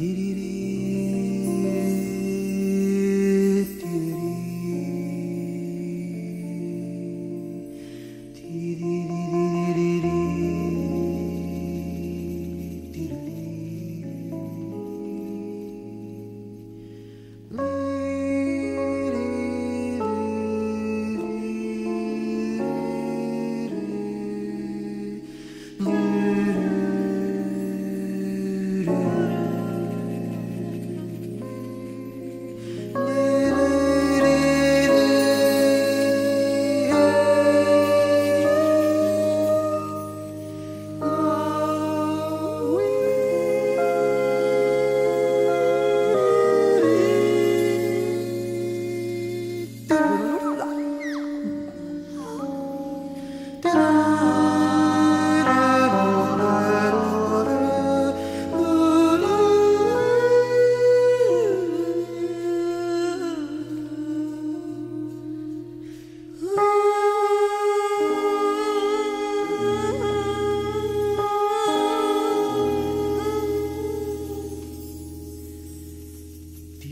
Dee dee dee. Dee,